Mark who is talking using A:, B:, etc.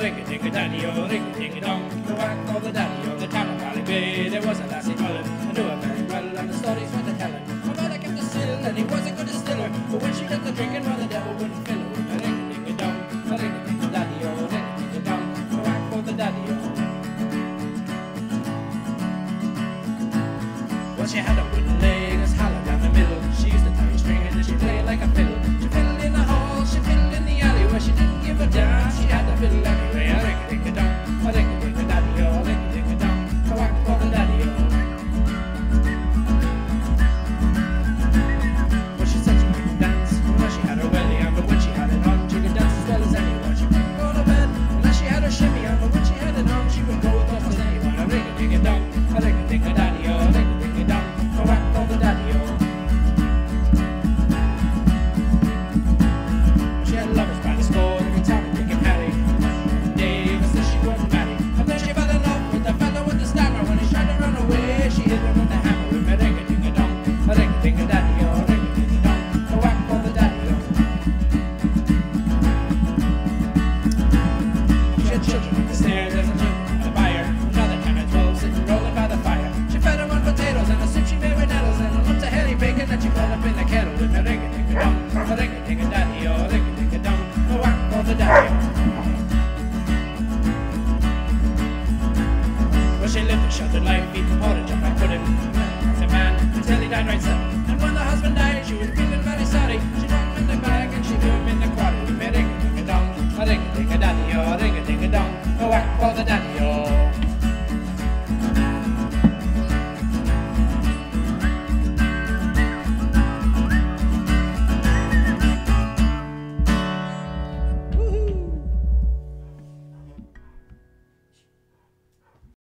A: ring a ding a daddy o, ring a ding a dong. The whack for oh, the daddy on the town of Ballybay. There was a lassie Mullen, I knew her very well, and the stories went to telling. My mother kept a still, and he was a good distiller. But when she got the drinking, well, the devil wouldn't fill her. A ring a ding a dong, a ring a ding a daddy o, ring a a dong. The whack for the daddy o. Well, she had a wooden leg. dick a a dick a dum, a whack daddy o. She had lovers by the score, every time patty. Said she wouldn't love with with stammer. When he tried to run away, she hit him with hammer. A a a a a a a a whack daddy oh. o. Children. to die. Well, she lived a sheltered life, eating porridge up by pudding. As a man, until he died right sudden. And when the husband died, she was feeling very sorry. She dropped him in the bag and she threw him in the quarry. Ring a ding a dong, a ring a ding a daddy, oh, ring a ding a dong, a whack for the daddy, oh.